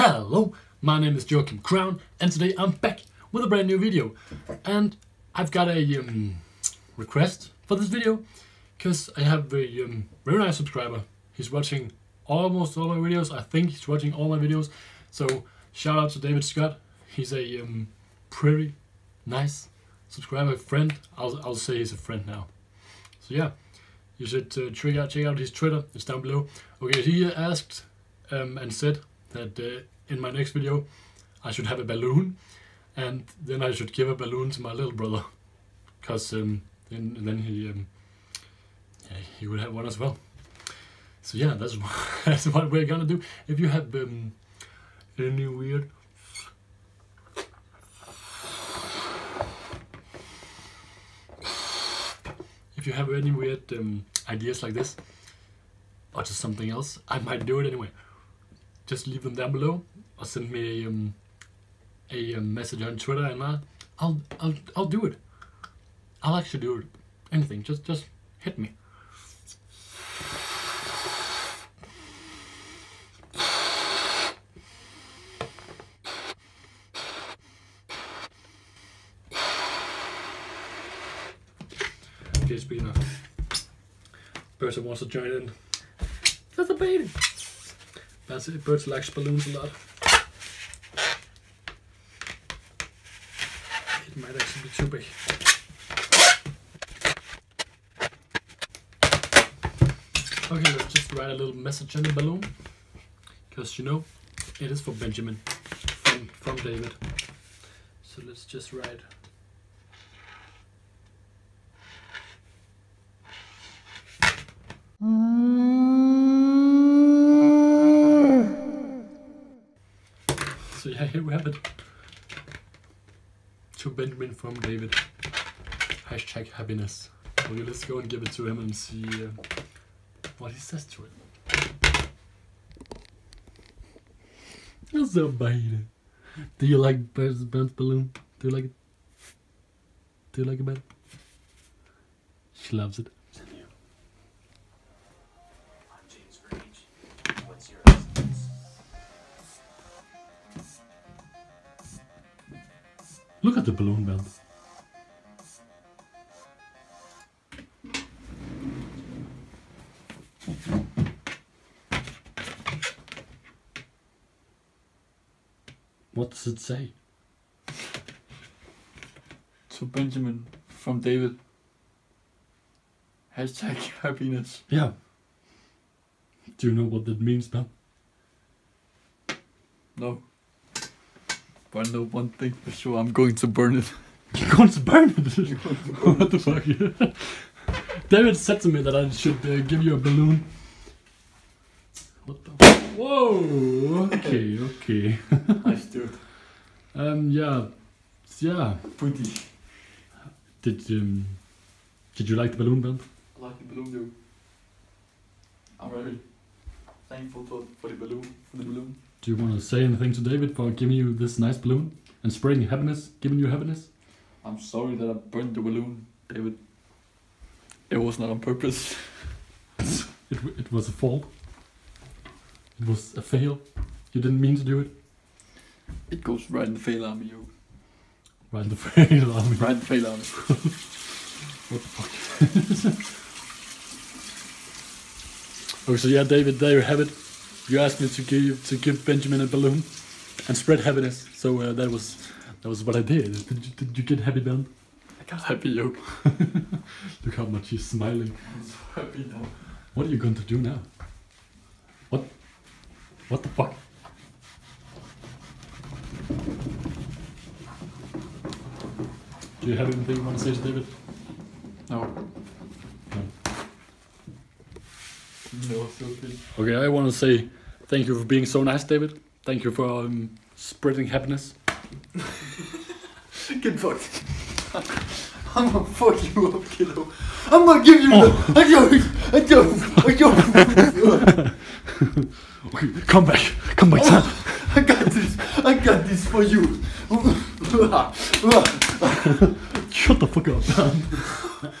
Hello, my name is Joachim Kroun, and today I'm back with a brand new video. And I've got a um, request for this video, because I have a um, very nice subscriber. He's watching almost all my videos. I think he's watching all my videos. So shout out to David Scott. He's a um, pretty nice subscriber, friend. I'll, I'll say he's a friend now. So yeah, you should uh, check out check out his Twitter. It's down below. Okay, he asked um, and said that uh, in my next video I should have a balloon, and then I should give a balloon to my little brother, cause um, then then he um, yeah, he would have one as well. So yeah, that's that's what we're gonna do. If you have um, any weird if you have any weird um, ideas like this or just something else, I might do it anyway. Just leave them down below or send me a, um, a, um, message on Twitter and uh, I'll, I'll, I'll do it. I'll actually do it. Anything, just, just hit me. Okay, speaking of person wants to join in. That's a baby. That's it. Birds likes balloons a lot. It might actually be too big. Okay, let's just write a little message on the balloon. Because you know, it is for Benjamin from, from David. So let's just write So yeah, here we have it. To Benjamin from David. Hashtag happiness. Okay, let's go and give it to him and see uh, what he says to it. So bad. Do you like Burns Balloon? Do you like it? Do you like it, Ben? She loves it. The balloon band. What does it say? To Benjamin from David. Hashtag happiness. Yeah. Do you know what that means, Ben? No. But I know one thing for sure, I'm going to burn it. You're going to burn it. what the fuck? David said to me that I should uh, give you a balloon. What the? Whoa. Okay. Okay. nice dude. um. Yeah. Yeah. Pretty. Did um. Did you like the balloon band? I like the balloon dude. I'm very thankful for, for the balloon. For the balloon. Do you want to say anything to David for giving you this nice balloon and spreading happiness, giving you happiness? I'm sorry that I burned the balloon, David. It was not on purpose. It, it was a fault. It was a fail. You didn't mean to do it. It goes right in the FailArmy, yo. Right in the fail. Mean, Right in the FailArmy. What the fuck? okay, so yeah, David, there you have it. You asked me to give to give Benjamin a balloon and spread happiness. So uh, that was that was what I did. Did you, did you get happy, Ben? I got happy, yo. Look how much he's smiling. I'm so happy now. What are you going to do now? What? What the fuck? Do you have anything you want to say to David? No. No. No, okay. Okay, I want to say thank you for being so nice, David. Thank you for um, spreading happiness. Get fucked. I'm gonna fuck you up, kiddo. I'm gonna give you the. I don't. I don't. I don't. Okay, come back, come back, son. I got this. I got this for you. Shut the fuck up, man.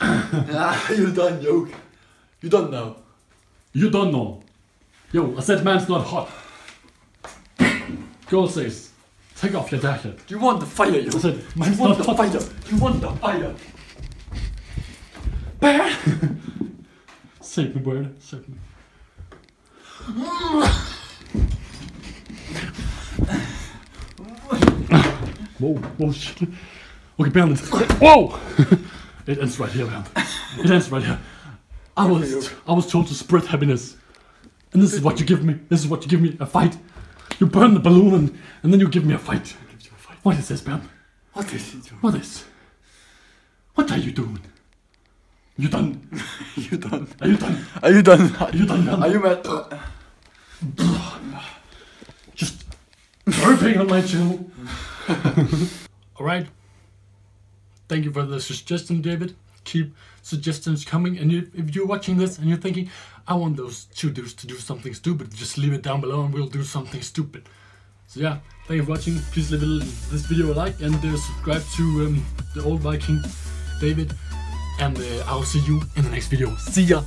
ah, you done, yo. You done now. You don't know. Yo, I said man's not hot. Girl says, take off your jacket. You want the fire, yo. I said, You mine's want not the hot. fire. You want the fire. Save me, bird. Save me. Whoa, whoa, shit. Okay, Bernd. Whoa! it ends right here, Bernd. It ends right here. I was, I was told to spread happiness. And this is what you give me. This is what you give me. A fight. You burn the balloon and, and then you give me a fight. What is this, Bernd? What is it? What is? What are you doing? You done? you done? Are you done? Are you done? Are you done, Bernd? Are you mad? just burping on my channel. Alright. Thank you for the suggestion, David. Keep suggestions coming. And if, if you're watching this and you're thinking, I want those two dudes to do something stupid, just leave it down below and we'll do something stupid. So yeah, thank you for watching. Please leave this video a like and uh, subscribe to um, the AuldViking, David. And uh, I'll see you in the next video. See ya!